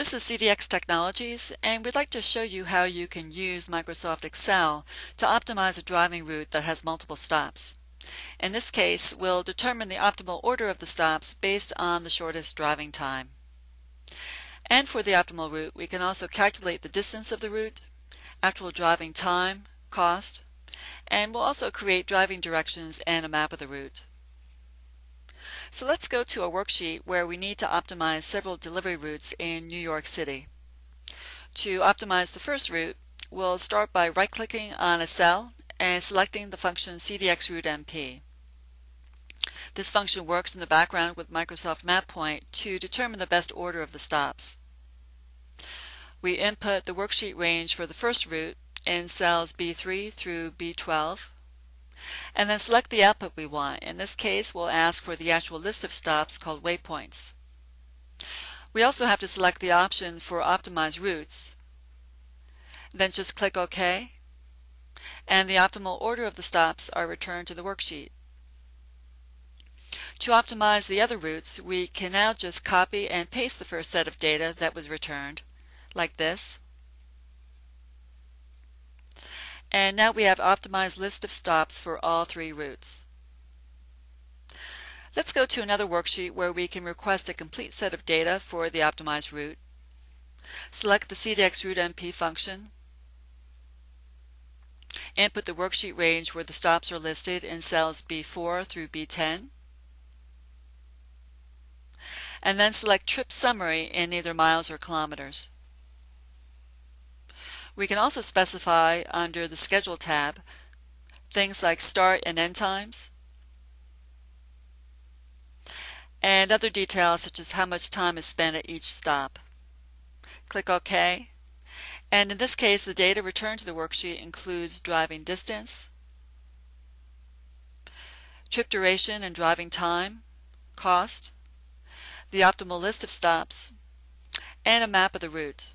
This is CDX Technologies and we'd like to show you how you can use Microsoft Excel to optimize a driving route that has multiple stops. In this case, we'll determine the optimal order of the stops based on the shortest driving time. And for the optimal route, we can also calculate the distance of the route, actual driving time, cost, and we'll also create driving directions and a map of the route. So let's go to a worksheet where we need to optimize several delivery routes in New York City. To optimize the first route, we'll start by right-clicking on a cell and selecting the function CDXRouteMP. This function works in the background with Microsoft MapPoint to determine the best order of the stops. We input the worksheet range for the first route in cells B3 through B12 and then select the output we want. In this case, we'll ask for the actual list of stops called waypoints. We also have to select the option for Optimize Routes. Then just click OK, and the optimal order of the stops are returned to the worksheet. To optimize the other routes, we can now just copy and paste the first set of data that was returned, like this, and now we have optimized list of stops for all three routes. Let's go to another worksheet where we can request a complete set of data for the optimized route. Select the CDX route MP function. Input the worksheet range where the stops are listed in cells B4 through B10. And then select trip summary in either miles or kilometers. We can also specify under the Schedule tab things like start and end times and other details such as how much time is spent at each stop. Click OK and in this case the data returned to the worksheet includes driving distance, trip duration and driving time, cost, the optimal list of stops, and a map of the route.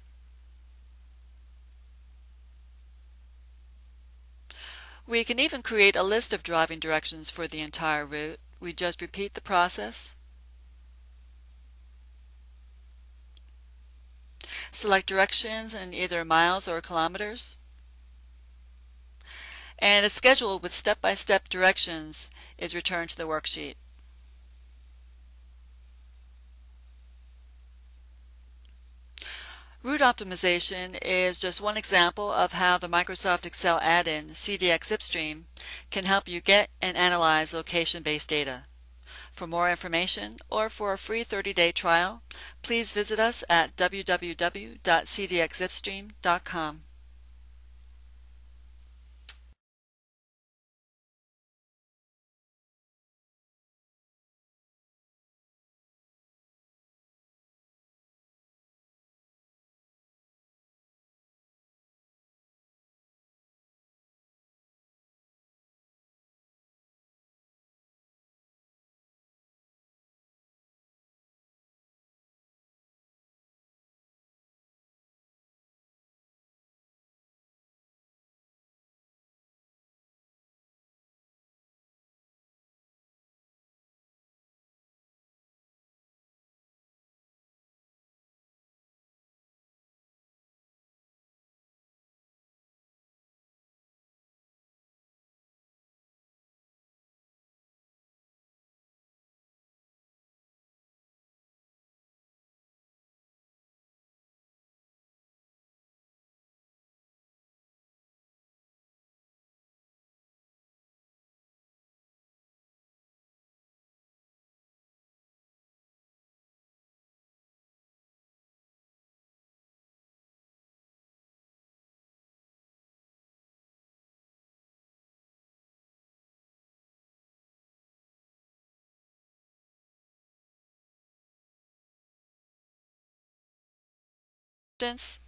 We can even create a list of driving directions for the entire route. We just repeat the process. Select directions in either miles or kilometers. And a schedule with step-by-step -step directions is returned to the worksheet. Route optimization is just one example of how the Microsoft Excel add-in CDX Zipstream can help you get and analyze location-based data. For more information or for a free 30-day trial, please visit us at www.cdxzipstream.com. instance